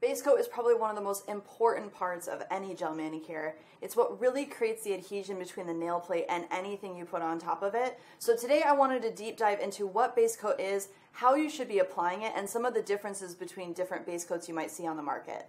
Base coat is probably one of the most important parts of any gel manicure. It's what really creates the adhesion between the nail plate and anything you put on top of it. So today I wanted to deep dive into what base coat is, how you should be applying it, and some of the differences between different base coats you might see on the market.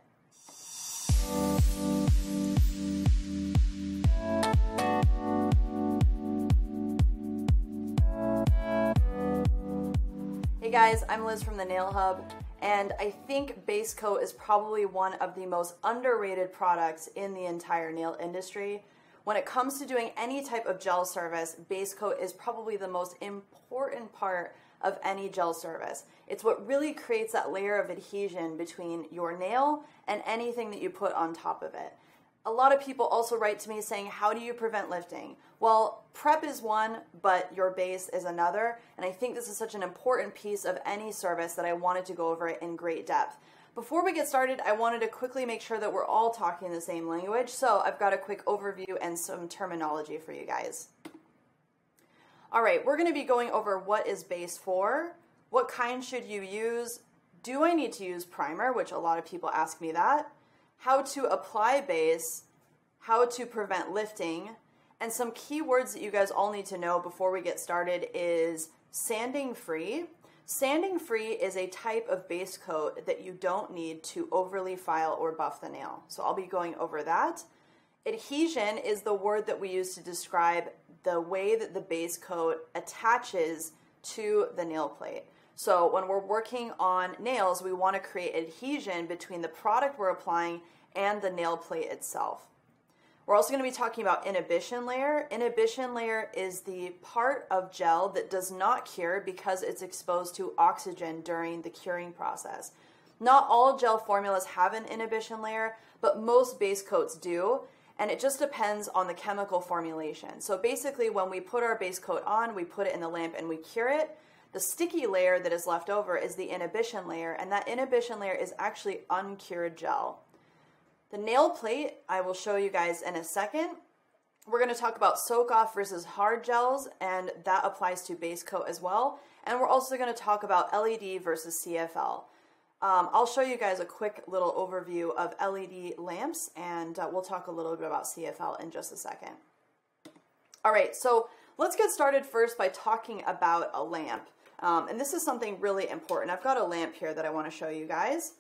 Hey guys, I'm Liz from the Nail Hub. And I think base coat is probably one of the most underrated products in the entire nail industry. When it comes to doing any type of gel service, base coat is probably the most important part of any gel service. It's what really creates that layer of adhesion between your nail and anything that you put on top of it a lot of people also write to me saying, How do you prevent lifting? Well, prep is one, but your base is another. And I think this is such an important piece of any service that I wanted to go over it in great depth. Before we get started, I wanted to quickly make sure that we're all talking the same language. So I've got a quick overview and some terminology for you guys. All right, we're going to be going over what is base for, what kind should you use, do I need to use primer, which a lot of people ask me that how to apply base, how to prevent lifting, and some key words that you guys all need to know before we get started is sanding free. Sanding free is a type of base coat that you don't need to overly file or buff the nail. So I'll be going over that. Adhesion is the word that we use to describe the way that the base coat attaches to the nail plate. So when we're working on nails, we want to create adhesion between the product we're applying and the nail plate itself. We're also going to be talking about inhibition layer. Inhibition layer is the part of gel that does not cure because it's exposed to oxygen during the curing process. Not all gel formulas have an inhibition layer, but most base coats do, and it just depends on the chemical formulation. So basically, when we put our base coat on, we put it in the lamp and we cure it. The sticky layer that is left over is the inhibition layer, and that inhibition layer is actually uncured gel. The nail plate, I will show you guys in a second. We're going to talk about soak off versus hard gels, and that applies to base coat as well. And we're also going to talk about LED versus CFL. Um, I'll show you guys a quick little overview of LED lamps, and uh, we'll talk a little bit about CFL in just a second. All right, so let's get started first by talking about a lamp. Um, and this is something really important. I've got a lamp here that I want to show you guys.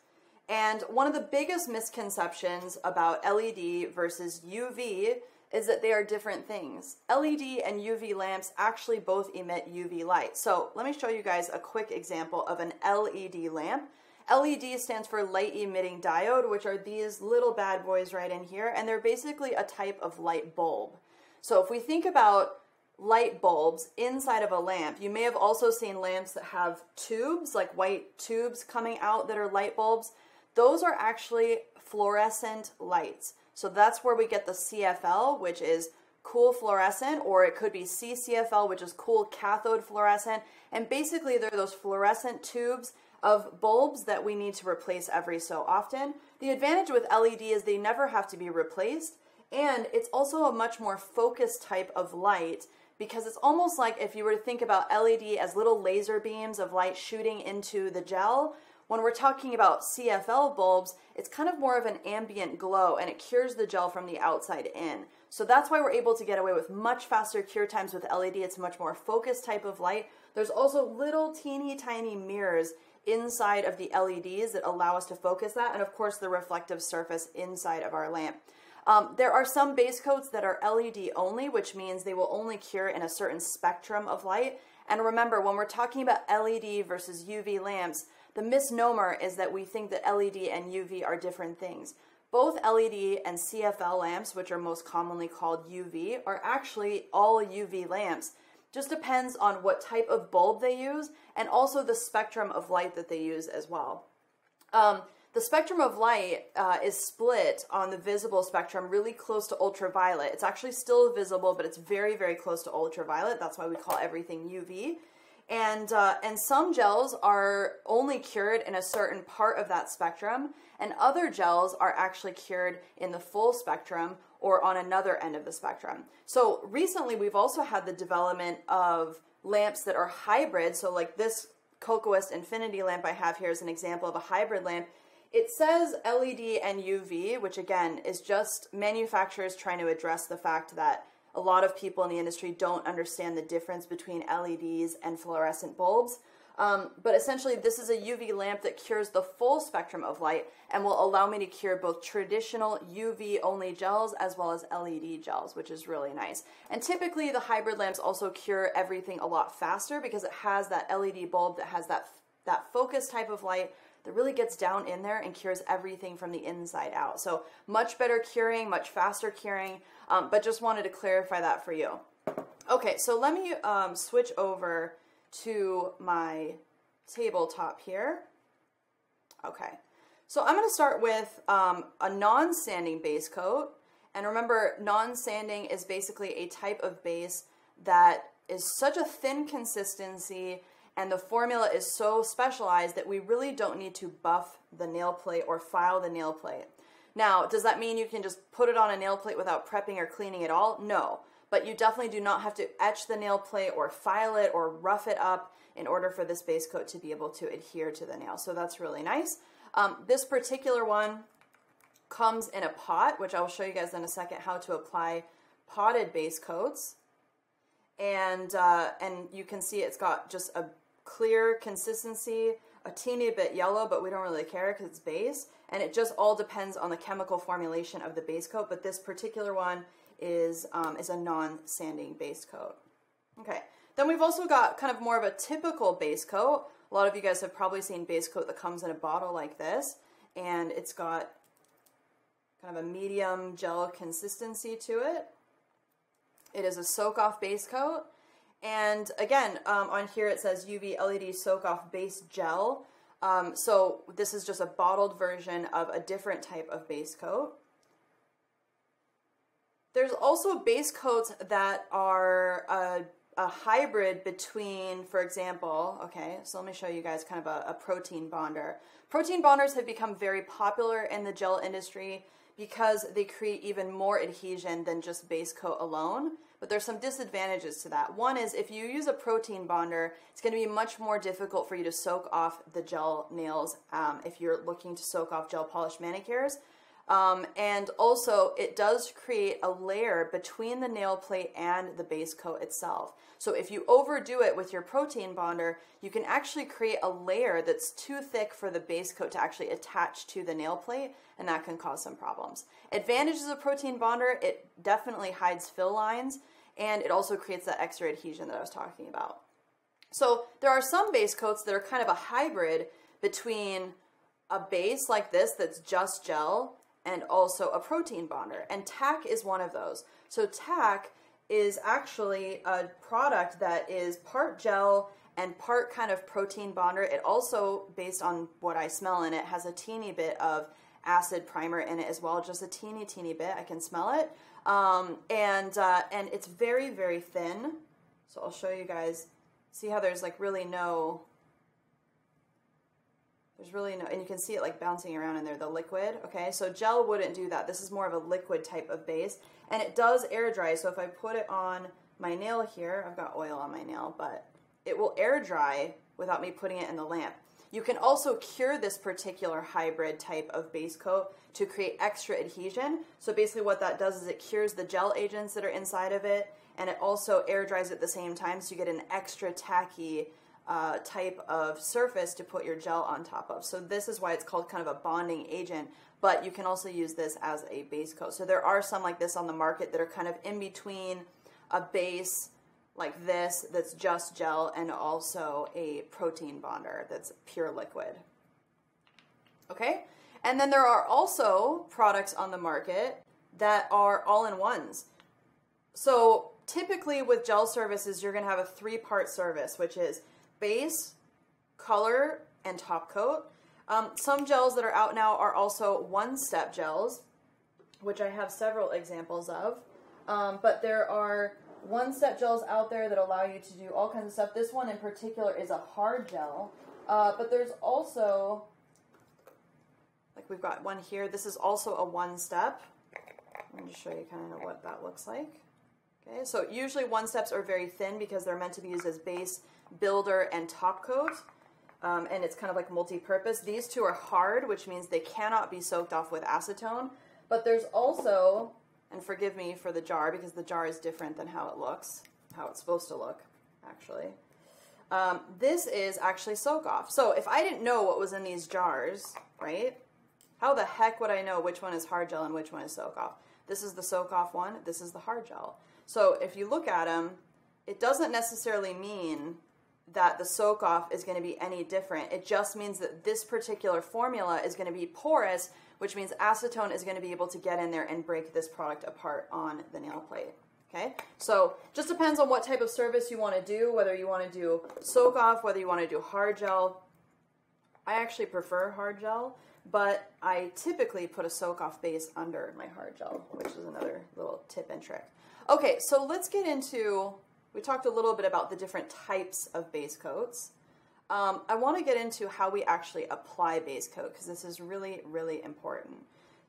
And one of the biggest misconceptions about LED versus UV is that they are different things. LED and UV lamps actually both emit UV light. So let me show you guys a quick example of an LED lamp. LED stands for light emitting diode, which are these little bad boys right in here, and they're basically a type of light bulb. So if we think about light bulbs inside of a lamp. You may have also seen lamps that have tubes, like white tubes coming out that are light bulbs. Those are actually fluorescent lights. So that's where we get the CFL, which is cool fluorescent, or it could be CCFL, which is cool cathode fluorescent. And basically, they're those fluorescent tubes of bulbs that we need to replace every so often. The advantage with LED is they never have to be replaced, and it's also a much more focused type of light because it's almost like if you were to think about LED as little laser beams of light shooting into the gel. When we're talking about CFL bulbs, it's kind of more of an ambient glow and it cures the gel from the outside in. So that's why we're able to get away with much faster cure times with LED. It's a much more focused type of light. There's also little teeny tiny mirrors inside of the LEDs that allow us to focus that, and of course the reflective surface inside of our lamp. Um, there are some base coats that are LED only, which means they will only cure in a certain spectrum of light. And remember, when we're talking about LED versus UV lamps, the misnomer is that we think that LED and UV are different things. Both LED and CFL lamps, which are most commonly called UV, are actually all UV lamps. Just depends on what type of bulb they use and also the spectrum of light that they use as well. Um, the spectrum of light uh, is split on the visible spectrum really close to ultraviolet. It's actually still visible, but it's very, very close to ultraviolet. That's why we call everything UV. And, uh, and some gels are only cured in a certain part of that spectrum, and other gels are actually cured in the full spectrum or on another end of the spectrum. So recently, we've also had the development of lamps that are hybrid. So, like this Kokoist Infinity lamp I have here is an example of a hybrid lamp It says LED and UV, which again is just manufacturers trying to address the fact that a lot of people in the industry don't understand the difference between LEDs and fluorescent bulbs. Um, but essentially, this is a UV lamp that cures the full spectrum of light and will allow me to cure both traditional UV only gels as well as LED gels, which is really nice. And typically, the hybrid lamps also cure everything a lot faster because it has that LED bulb that has that, that focus type of light that really gets down in there and cures everything from the inside out. So, much better curing, much faster curing, um, but just wanted to clarify that for you. Okay, so let me um, switch over to my tabletop here. Okay, so I'm going to start with um, a non-sanding base coat. And remember, non-sanding is basically a type of base that is such a thin consistency and the formula is so specialized that we really don't need to buff the nail plate or file the nail plate. Now, does that mean you can just put it on a nail plate without prepping or cleaning at all? No but you definitely do not have to etch the nail plate or file it or rough it up in order for this base coat to be able to adhere to the nail. So that's really nice. Um, this particular one comes in a pot, which I'll show you guys in a second how to apply potted base coats. And, uh, and you can see it's got just a clear consistency, a teeny bit yellow, but we don't really care because it's base. And it just all depends on the chemical formulation of the base coat. But this particular one is, um, is a non-sanding base coat. Okay, then we've also got kind of more of a typical base coat. A lot of you guys have probably seen base coat that comes in a bottle like this, and it's got kind of a medium gel consistency to it. It is a soak-off base coat, and again, um, on here it says UV LED soak-off base gel. Um, so this is just a bottled version of a different type of base coat. There's also base coats that are a, a, hybrid between, for example, okay, so let me show you guys kind of a, a protein bonder. Protein bonders have become very popular in the gel industry because they create even more adhesion than just base coat alone. But there's some disadvantages to that. One is if you use a protein bonder, it's going to be much more difficult for you to soak off the gel nails um, if you're looking to soak off gel polish manicures. Um, and also, it does create a layer between the nail plate and the base coat itself. So if you overdo it with your protein bonder, you can actually create a layer that's too thick for the base coat to actually attach to the nail plate, and that can cause some problems. Advantages of protein bonder, it definitely hides fill lines, and it also creates that extra adhesion that I was talking about. So there are some base coats that are kind of a hybrid between a base like this that's just gel and also a protein bonder. And TAC is one of those. So TAC is actually a product that is part gel and part kind of protein bonder. It also, based on what I smell in it, has a teeny bit of acid primer in it as well, just a teeny, teeny bit. I can smell it. Um, and, uh, and it's very, very thin. So I'll show you guys. See how there's like really no there's really no, and you can see it like bouncing around in there, the liquid, okay? So gel wouldn't do that. This is more of a liquid type of base, and it does air dry. So if I put it on my nail here, I've got oil on my nail, but it will air dry without me putting it in the lamp. You can also cure this particular hybrid type of base coat to create extra adhesion. So basically what that does is it cures the gel agents that are inside of it, and it also air dries at the same time, so you get an extra tacky uh, type of surface to put your gel on top of. So this is why it's called kind of a bonding agent, but you can also use this as a base coat. So there are some like this on the market that are kind of in between a base like this that's just gel and also a protein bonder that's pure liquid. Okay? And then there are also products on the market that are all-in-ones. So typically with gel services, you're going to have a three-part service, which is base, color, and top coat. Um, some gels that are out now are also one-step gels, which I have several examples of. Um, but there are one-step gels out there that allow you to do all kinds of stuff. This one in particular is a hard gel, uh, but there's also, like we've got one here. This is also a one-step. Let me just show you kind of what that looks like. Okay, so usually one-steps are very thin because they're meant to be used as base builder and top coat. um, and it's kind of like multi-purpose. These two are hard, which means they cannot be soaked off with acetone. But there's also, and forgive me for the jar because the jar is different than how it looks, how it's supposed to look, actually. Um, this is actually soak off. So if I didn't know what was in these jars, right? How the heck would I know which one is hard gel and which one is soak off? This is the soak off one. This is the hard gel. So if you look at them, it doesn't necessarily mean that the soak off is going to be any different. It just means that this particular formula is going to be porous, which means acetone is going to be able to get in there and break this product apart on the nail plate. Okay, so just depends on what type of service you want to do, whether you want to do soak off, whether you want to do hard gel. I actually prefer hard gel, but I typically put a soak off base under my hard gel, which is another little tip and trick. Okay, so let's get into we talked a little bit about the different types of base coats. Um, I want to get into how we actually apply base coat because this is really, really important.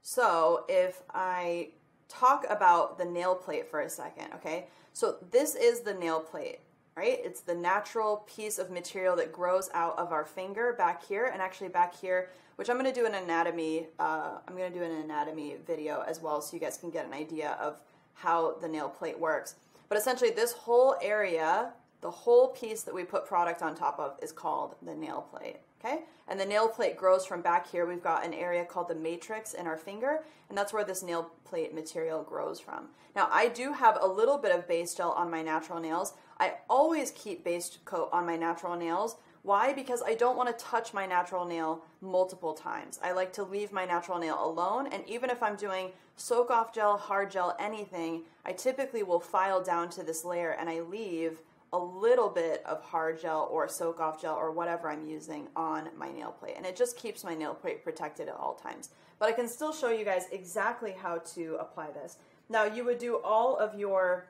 So if I talk about the nail plate for a second, okay? So this is the nail plate, right? It's the natural piece of material that grows out of our finger back here and actually back here, which I'm going to do an anatomy, uh, I'm going to do an anatomy video as well so you guys can get an idea of how the nail plate works. But essentially, this whole area, the whole piece that we put product on top of, is called the nail plate. Okay? And the nail plate grows from back here. We've got an area called the matrix in our finger, and that's where this nail plate material grows from. Now, I do have a little bit of base gel on my natural nails. I always keep base coat on my natural nails why? Because I don't want to touch my natural nail multiple times. I like to leave my natural nail alone, and even if I'm doing soak off gel, hard gel, anything, I typically will file down to this layer and I leave a little bit of hard gel or soak off gel or whatever I'm using on my nail plate. And it just keeps my nail plate protected at all times. But I can still show you guys exactly how to apply this. Now, you would do all of your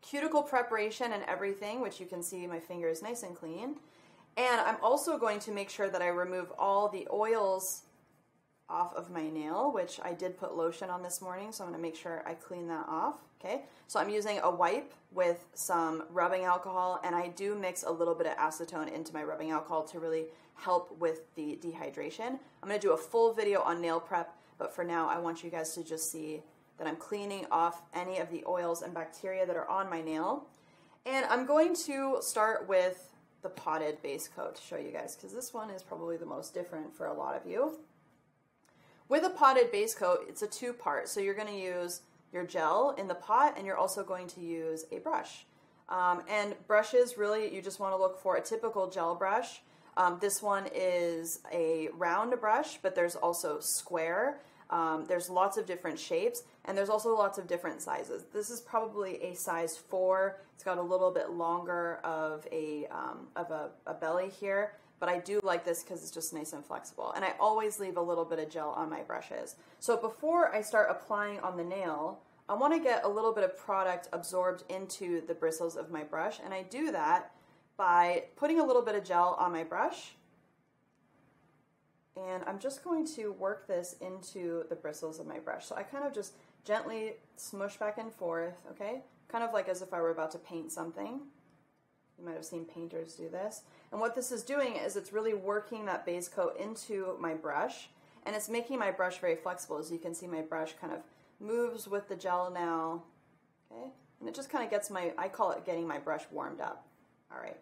cuticle preparation and everything, which you can see my finger is nice and clean. And I'm also going to make sure that I remove all the oils off of my nail, which I did put lotion on this morning, so I'm to make sure I clean that off. Okay, so I'm using a wipe with some rubbing alcohol, and I do mix a little bit of acetone into my rubbing alcohol to really help with the dehydration. I'm to do a full video on nail prep, but for now, I want you guys to just see that I'm cleaning off any of the oils and bacteria that are on my nail. And I'm going to start with the potted base coat to show you guys because this one is probably the most different for a lot of you. With a potted base coat, it's a two part. So you're going to use your gel in the pot and you're also going to use a brush. Um, and brushes, really, you just want to look for a typical gel brush. Um, this one is a round brush, but there's also square. Um, there's lots of different shapes, and there's also lots of different sizes. This is probably a size four. It's got a little bit longer of a um, of a, a belly here, but I do like this because it's just nice and flexible. And I always leave a little bit of gel on my brushes. So before I start applying on the nail, I want to get a little bit of product absorbed into the bristles of my brush, and I do that by putting a little bit of gel on my brush and I'm just going to work this into the bristles of my brush. So I kind of just gently smush back and forth, okay? Kind of like as if I were about to paint something. You might have seen painters do this. And what this is doing is it's really working that base coat into my brush, and it's making my brush very flexible. As you can see, my brush kind of moves with the gel now, okay? And it just kind of gets my, I call it getting my brush warmed up. All right.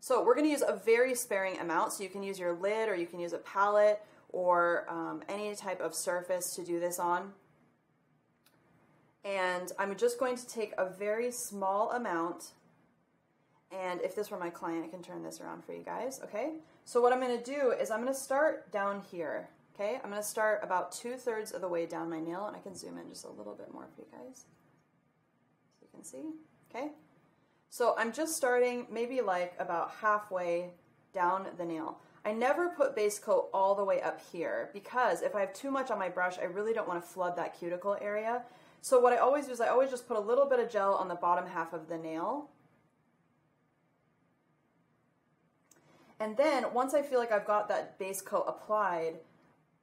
So we're going to use a very sparing amount. So you can use your lid or you can use a palette or um, any type of surface to do this on. And I'm just going to take a very small amount. And if this were my client, I can turn this around for you guys, okay? So what I'm going to do is I'm going to start down here, okay? I'm going to start about two-thirds of the way down my nail, and I can zoom in just a little bit more for you guys. So you can see, okay? So I'm just starting maybe like about halfway down the nail. I never put base coat all the way up here because if I have too much on my brush, I really don't want to flood that cuticle area. So what I always do is I always just put a little bit of gel on the bottom half of the nail. And then once I feel like I've got that base coat applied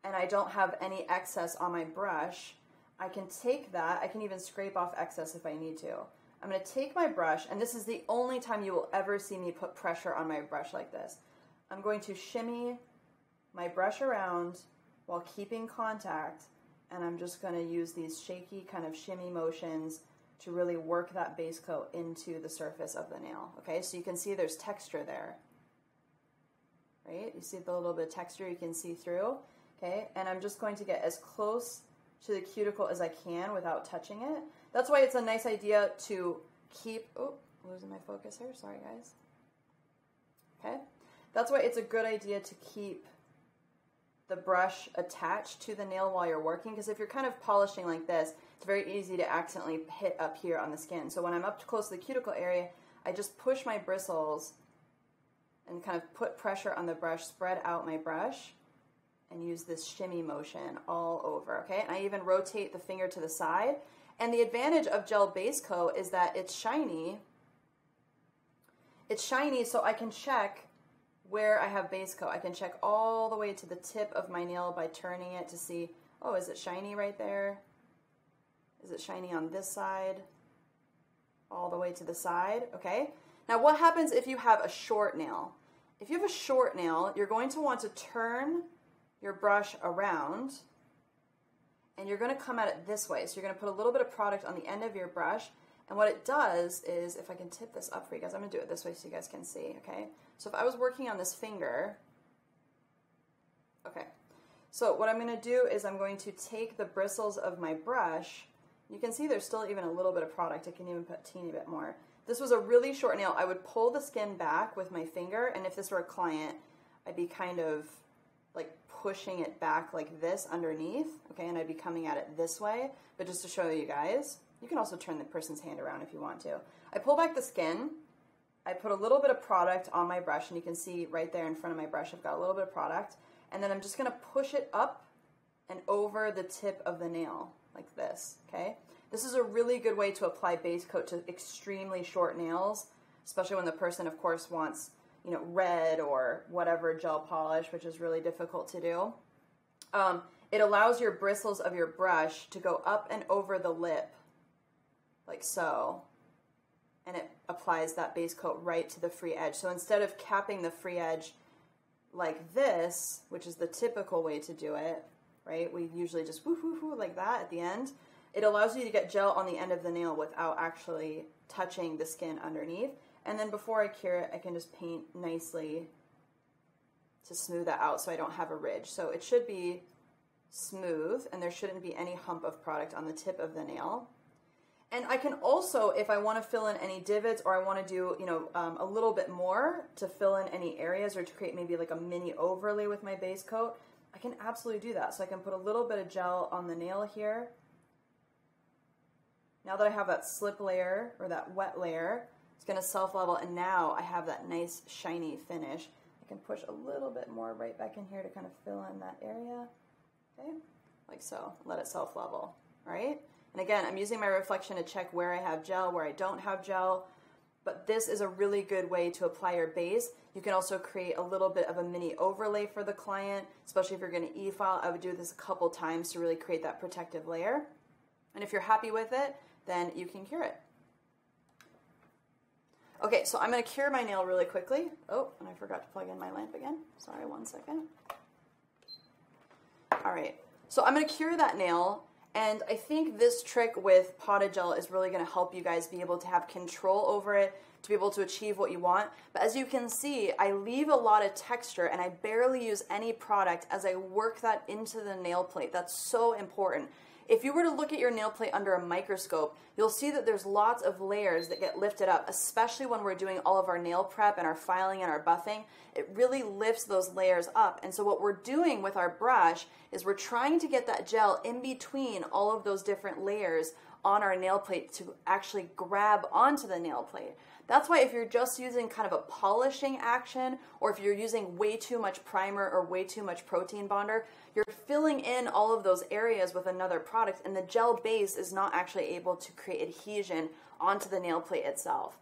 and I don't have any excess on my brush, I can take that, I can even scrape off excess if I need to. I'm going to take my brush, and this is the only time you will ever see me put pressure on my brush like this. I'm going to shimmy my brush around while keeping contact and I'm just going to use these shaky kind of shimmy motions to really work that base coat into the surface of the nail. Okay, so you can see there's texture there. Right? You see the little bit of texture you can see through. Okay, and I'm just going to get as close to the cuticle as I can without touching it. That's why it's a nice idea to keep, oh, losing my focus here, sorry guys. Okay, that's why it's a good idea to keep the brush attached to the nail while you're working because if you're kind of polishing like this, it's very easy to accidentally hit up here on the skin. So when I'm up close to the cuticle area, I just push my bristles and kind of put pressure on the brush, spread out my brush, and use this shimmy motion all over, okay? And I even rotate the finger to the side. And the advantage of gel base coat is that it's shiny. It's shiny so I can check where I have base coat. I can check all the way to the tip of my nail by turning it to see, oh, is it shiny right there? Is it shiny on this side? All the way to the side, okay? Now what happens if you have a short nail? If you have a short nail, you're going to want to turn your brush around and you're going to come at it this way. So you're going to put a little bit of product on the end of your brush and what it does is, if I can tip this up for you guys, I'm going to do it this way so you guys can see, okay? So if I was working on this finger, okay. So what I'm going to do is I'm going to take the bristles of my brush. You can see there's still even a little bit of product. I can even put a teeny bit more. This was a really short nail. I would pull the skin back with my finger, and if this were a client, I'd be kind of like pushing it back like this underneath, okay, and I'd be coming at it this way, but just to show you guys, you can also turn the person's hand around if you want to. I pull back the skin, I put a little bit of product on my brush, and you can see right there in front of my brush, I've got a little bit of product, and then I'm just gonna push it up and over the tip of the nail, like this, okay? This is a really good way to apply base coat to extremely short nails, especially when the person, of course, wants you know, red or whatever gel polish, which is really difficult to do. Um, it allows your bristles of your brush to go up and over the lip, like so, and it applies that base coat right to the free edge. So instead of capping the free edge like this, which is the typical way to do it, right? We usually just woo woo woo like that at the end. It allows you to get gel on the end of the nail without actually touching the skin underneath. And then before I cure it, I can just paint nicely to smooth that out so I don't have a ridge. So it should be smooth and there shouldn't be any hump of product on the tip of the nail. And I can also, if I want to fill in any divots or I want to do, you know, um, a little bit more to fill in any areas or to create maybe like a mini overlay with my base coat, I can absolutely do that. So I can put a little bit of gel on the nail here. Now that I have that slip layer or that wet layer, it's going to self-level, and now I have that nice shiny finish. I can push a little bit more right back in here to kind of fill in that area, okay? Like so, let it self-level, right? And again, I'm using my reflection to check where I have gel, where I don't have gel, but this is a really good way to apply your base. You can also create a little bit of a mini overlay for the client, especially if you're going to e-file. I would do this a couple times to really create that protective layer. And if you're happy with it, then you can cure it. Okay, so I'm going to cure my nail really quickly. Oh, and I forgot to plug in my lamp again. Sorry, one second. All right, so I'm going to cure that nail, and I think this trick with potted gel is really going to help you guys be able to have control over it, to be able to achieve what you want. But as you can see, I leave a lot of texture and I barely use any product as I work that into the nail plate. That's so important. If you were to look at your nail plate under a microscope, you'll see that there's lots of layers that get lifted up, especially when we're doing all of our nail prep and our filing and our buffing. It really lifts those layers up. And so what we're doing with our brush is we're trying to get that gel in between all of those different layers on our nail plate to actually grab onto the nail plate. That's why if you're just using kind of a polishing action, or if you're using way too much primer or way too much protein bonder, you're filling in all of those areas with another product, and the gel base is not actually able to create adhesion onto the nail plate itself.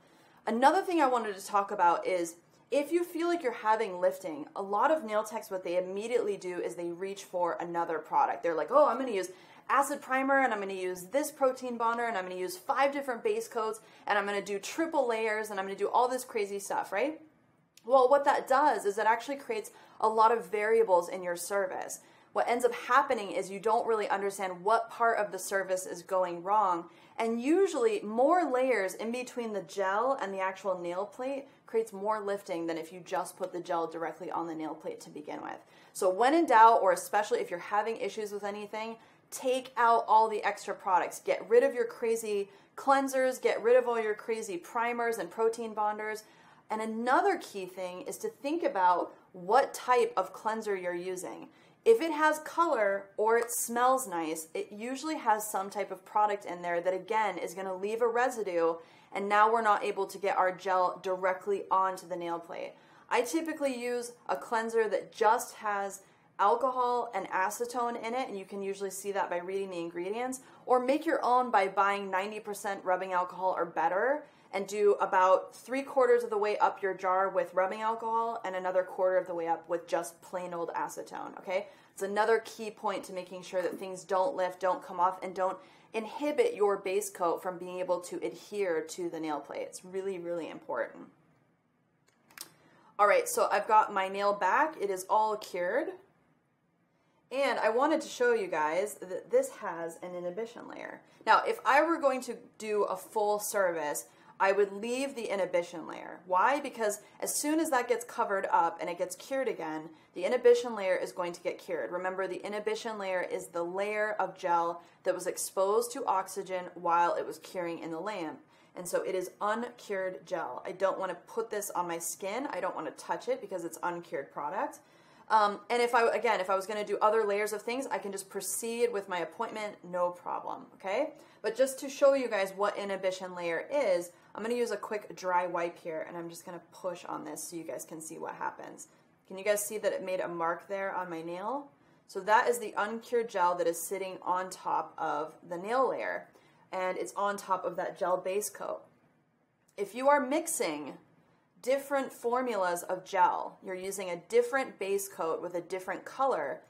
Another thing I wanted to talk about is if you feel like you're having lifting, a lot of nail techs, what they immediately do is they reach for another product. They're like, oh, I'm going to use acid primer and I'm going to use this protein bonder and I'm going to use five different base coats and I'm going to do triple layers and I'm going to do all this crazy stuff, right? Well, what that does is it actually creates a lot of variables in your service. What ends up happening is you don't really understand what part of the service is going wrong. And usually, more layers in between the gel and the actual nail plate creates more lifting than if you just put the gel directly on the nail plate to begin with. So, when in doubt, or especially if you're having issues with anything, take out all the extra products. Get rid of your crazy cleansers, get rid of all your crazy primers and protein bonders. And another key thing is to think about what type of cleanser you're using. If it has color or it smells nice, it usually has some type of product in there that again is going to leave a residue and now we're not able to get our gel directly onto the nail plate. I typically use a cleanser that just has alcohol and acetone in it, and you can usually see that by reading the ingredients, or make your own by buying 90% rubbing alcohol or better and do about three quarters of the way up your jar with rubbing alcohol and another quarter of the way up with just plain old acetone. Okay, it's another key point to making sure that things don't lift, don't come off, and don't inhibit your base coat from being able to adhere to the nail plate. It's really, really important. All right, so I've got my nail back. It is all cured. And I wanted to show you guys that this has an inhibition layer. Now, if I were going to do a full service, I would leave the inhibition layer. Why? Because as soon as that gets covered up and it gets cured again, the inhibition layer is going to get cured. Remember, the inhibition layer is the layer of gel that was exposed to oxygen while it was curing in the lamp. And so it is uncured gel. I don't want to put this on my skin. I don't want to touch it because it's uncured product. Um, and if I, again, if I was going to do other layers of things, I can just proceed with my appointment, no problem, okay? But just to show you guys what inhibition layer is, I'm going to use a quick dry wipe here, and I'm just going to push on this so you guys can see what happens. Can you guys see that it made a mark there on my nail? So that is the uncured gel that is sitting on top of the nail layer, and it's on top of that gel base coat. If you are mixing different formulas of gel, you're using a different base coat with a different color,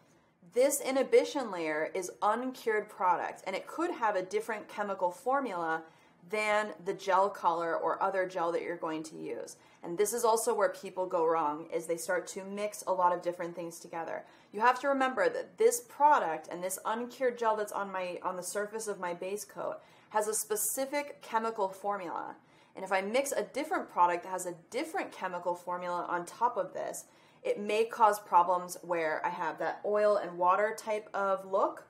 this inhibition layer is uncured product and it could have a different chemical formula than the gel color or other gel that you're going to use. And this is also where people go wrong is they start to mix a lot of different things together. You have to remember that this product and this uncured gel that's on my on the surface of my base coat has a specific chemical formula. And if I mix a different product that has a different chemical formula on top of this, it may cause problems where I have that oil and water type of look,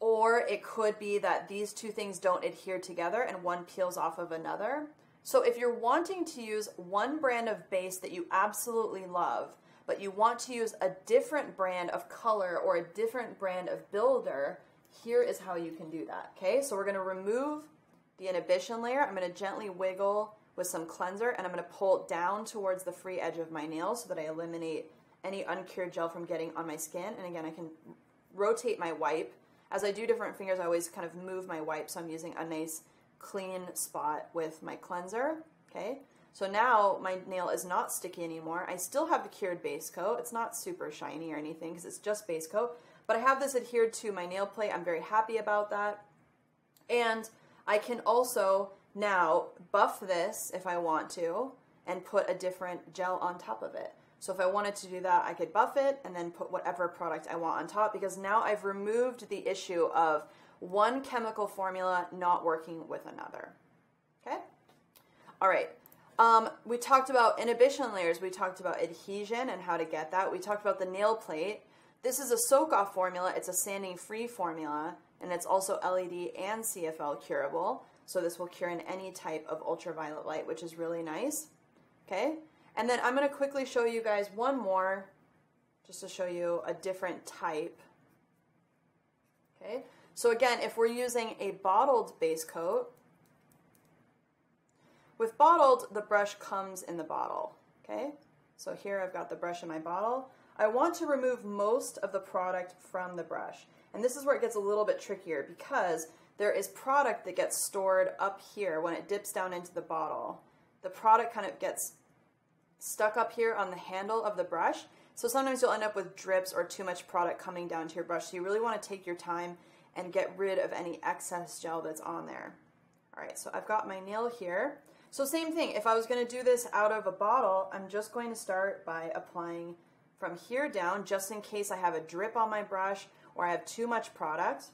or it could be that these two things don't adhere together and one peels off of another. So if you're wanting to use one brand of base that you absolutely love, but you want to use a different brand of color or a different brand of builder, here is how you can do that. Okay, so we're going to remove the inhibition layer. I'm going to gently wiggle with some cleanser and I'm going to pull it down towards the free edge of my nail so that I eliminate any uncured gel from getting on my skin. And again, I can rotate my wipe. As I do different fingers, I always kind of move my wipe so I'm using a nice clean spot with my cleanser. Okay, so now my nail is not sticky anymore. I still have the cured base coat. It's not super shiny or anything because it's just base coat, but I have this adhered to my nail plate. I'm very happy about that. And I can also now buff this if I want to and put a different gel on top of it. So if I wanted to do that, I could buff it and then put whatever product I want on top because now I've removed the issue of one chemical formula not working with another. Okay? All right. Um, we talked about inhibition layers. We talked about adhesion and how to get that. We talked about the nail plate. This is a soak off formula. It's a sanding free formula and it's also LED and CFL curable. So this will cure in any type of ultraviolet light, which is really nice. Okay, and then I'm going to quickly show you guys one more, just to show you a different type. Okay, so again, if we're using a bottled base coat, with bottled, the brush comes in the bottle. Okay, so here I've got the brush in my bottle. I want to remove most of the product from the brush. And this is where it gets a little bit trickier because there is product that gets stored up here when it dips down into the bottle. The product kind of gets stuck up here on the handle of the brush. So sometimes you'll end up with drips or too much product coming down to your brush. So you really want to take your time and get rid of any excess gel that's on there. All right, so I've got my nail here. So same thing, if I was going to do this out of a bottle, I'm just going to start by applying from here down just in case I have a drip on my brush or I have too much product.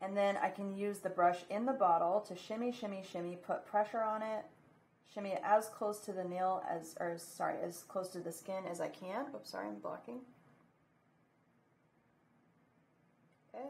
And then I can use the brush in the bottle to shimmy, shimmy, shimmy, put pressure on it, shimmy it as close to the nail as, or sorry, as close to the skin as I can. Oops, sorry, I'm blocking. Okay.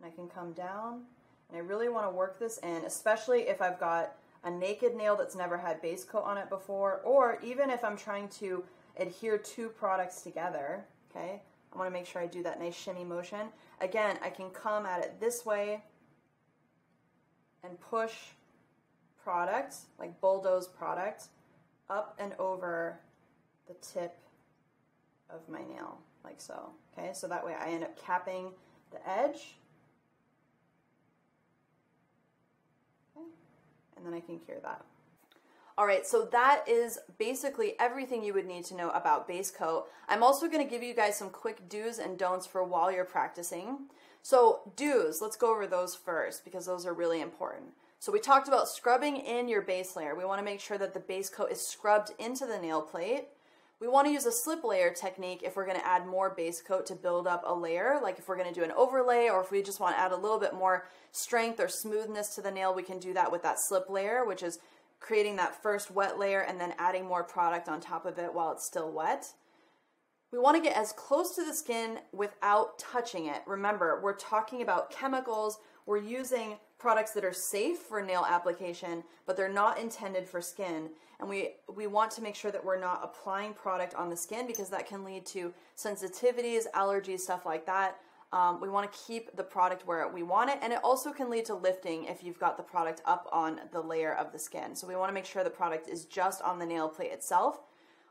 And I can come down and I really want to work this in, especially if I've got a naked nail that's never had base coat on it before, or even if I'm trying to adhere two products together, okay? I want to make sure I do that nice shimmy motion. Again, I can come at it this way and push product, like bulldoze product, up and over the tip of my nail, like so. Okay, so that way I end up capping the edge. Okay. And then I can cure that. All right, so that is basically everything you would need to know about base coat. I'm also going to give you guys some quick do's and don'ts for while you're practicing. So do's, let's go over those first because those are really important. So we talked about scrubbing in your base layer. We want to make sure that the base coat is scrubbed into the nail plate. We want to use a slip layer technique if we're going to add more base coat to build up a layer, like if we're going to do an overlay or if we just want to add a little bit more strength or smoothness to the nail, we can do that with that slip layer, which is creating that first wet layer and then adding more product on top of it while it's still wet. We want to get as close to the skin without touching it. Remember, we're talking about chemicals. We're using products that are safe for nail application, but they're not intended for skin. And we, we want to make sure that we're not applying product on the skin because that can lead to sensitivities, allergies, stuff like that. Um, we want to keep the product where we want it, and it also can lead to lifting if you've got the product up on the layer of the skin. So we want to make sure the product is just on the nail plate itself.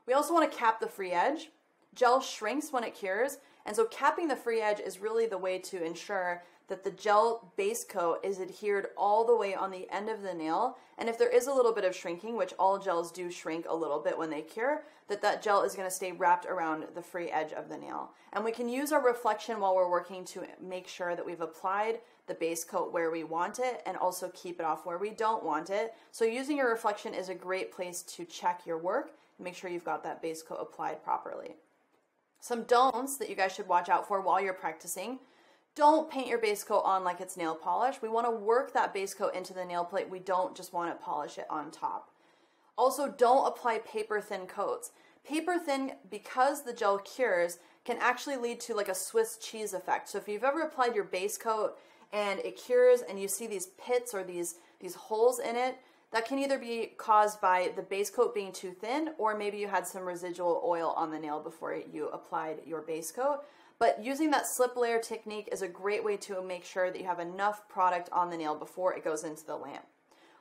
We also want to cap the free edge. Gel shrinks when it cures, and so capping the free edge is really the way to ensure that the gel base coat is adhered all the way on the end of the nail. And if there is a little bit of shrinking, which all gels do shrink a little bit when they cure, that that gel is going to stay wrapped around the free edge of the nail. And we can use our reflection while we're working to make sure that we've applied the base coat where we want it and also keep it off where we don't want it. So using your reflection is a great place to check your work and make sure you've got that base coat applied properly. Some don'ts that you guys should watch out for while you're practicing don't paint your base coat on like it's nail polish. We want to work that base coat into the nail plate. We don't just want to polish it on top. Also, don't apply paper thin coats. Paper thin, because the gel cures, can actually lead to like a Swiss cheese effect. So if you've ever applied your base coat and it cures and you see these pits or these, these holes in it, that can either be caused by the base coat being too thin or maybe you had some residual oil on the nail before you applied your base coat. But using that slip layer technique is a great way to make sure that you have enough product on the nail before it goes into the lamp.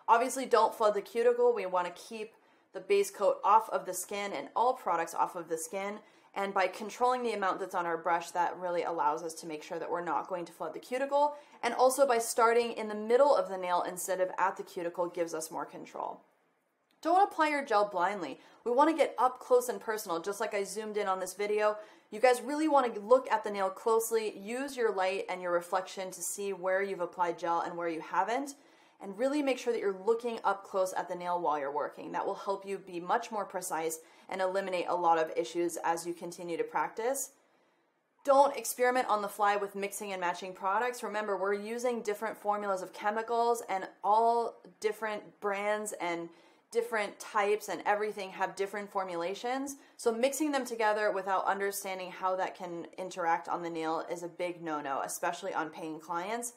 Obviously, don't flood the cuticle. We want to keep the base coat off of the skin and all products off of the skin. And by controlling the amount that's on our brush, that really allows us to make sure that we're not going to flood the cuticle. And also by starting in the middle of the nail instead of at the cuticle gives us more control. Don't apply your gel blindly. We want to get up close and personal, just like I zoomed in on this video. You guys really want to look at the nail closely, use your light and your reflection to see where you've applied gel and where you haven't, and really make sure that you're looking up close at the nail while you're working. That will help you be much more precise and eliminate a lot of issues as you continue to practice. Don't experiment on the fly with mixing and matching products. Remember, we're using different formulas of chemicals and all different brands and different types and everything have different formulations. So mixing them together without understanding how that can interact on the nail is a big no-no, especially on paying clients.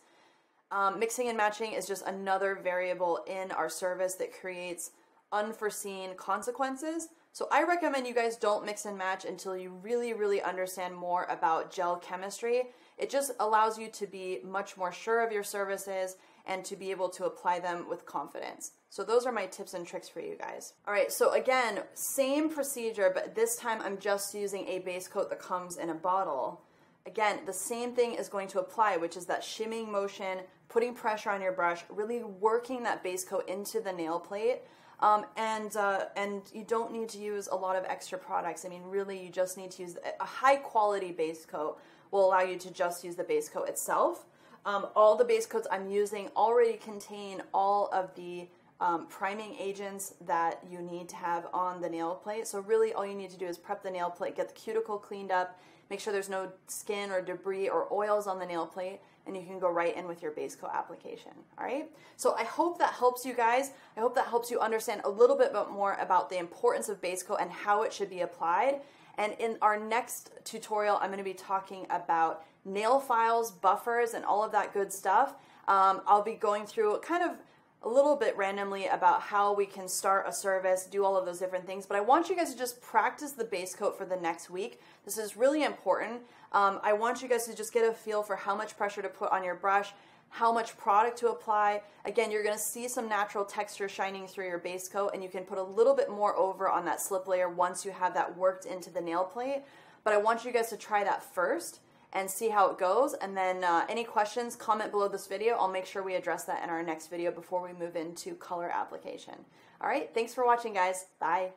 Um, mixing and matching is just another variable in our service that creates unforeseen consequences. So I recommend you guys don't mix and match until you really, really understand more about gel chemistry. It just allows you to be much more sure of your services and to be able to apply them with confidence. So those are my tips and tricks for you guys. All right, so again, same procedure, but this time I'm just using a base coat that comes in a bottle. Again, the same thing is going to apply, which is that shimming motion, putting pressure on your brush, really working that base coat into the nail plate. Um, and uh, and you don't need to use a lot of extra products. I mean, really, you just need to use a high quality base coat will allow you to just use the base coat itself. Um, all the base coats I'm using already contain all of the um, priming agents that you need to have on the nail plate. So really all you need to do is prep the nail plate, get the cuticle cleaned up, make sure there's no skin or debris or oils on the nail plate, and you can go right in with your base coat application. All right. So I hope that helps you guys. I hope that helps you understand a little bit more about the importance of base coat and how it should be applied. And in our next tutorial, I'm going to be talking about nail files, buffers, and all of that good stuff. Um, I'll be going through kind of a little bit randomly about how we can start a service, do all of those different things. But I want you guys to just practice the base coat for the next week. This is really important. Um, I want you guys to just get a feel for how much pressure to put on your brush, how much product to apply. Again, you're going to see some natural texture shining through your base coat, and you can put a little bit more over on that slip layer once you have that worked into the nail plate. But I want you guys to try that first and see how it goes. And then uh, any questions, comment below this video. I'll make sure we address that in our next video before we move into color application. All right, thanks for watching, guys. Bye.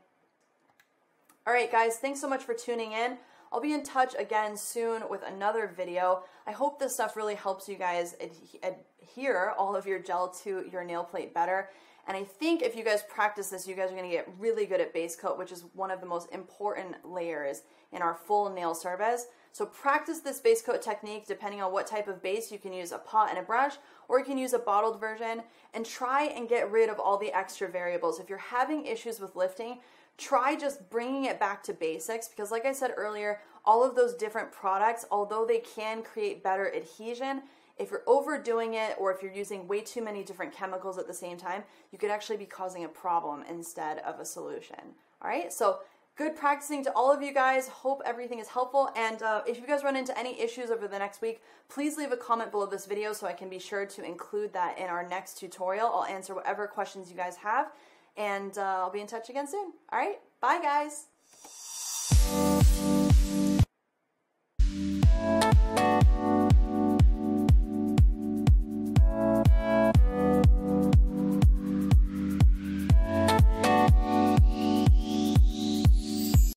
All right, guys, thanks so much for tuning in. I'll be in touch again soon with another video. I hope this stuff really helps you guys adhere all of your gel to your nail plate better. And I think if you guys practice this, you guys are going to get really good at base coat, which is one of the most important layers in our full nail service. So practice this base coat technique depending on what type of base. You can use a pot and a brush, or you can use a bottled version, and try and get rid of all the extra variables. If you're having issues with lifting, try just bringing it back to basics because like I said earlier, all of those different products, although they can create better adhesion, if you're overdoing it or if you're using way too many different chemicals at the same time, you could actually be causing a problem instead of a solution. All right, so good practicing to all of you guys. Hope everything is helpful. And uh, if you guys run into any issues over the next week, please leave a comment below this video so I can be sure to include that in our next tutorial. I'll answer whatever questions you guys have. And uh, I'll be in touch again soon. All right, bye guys.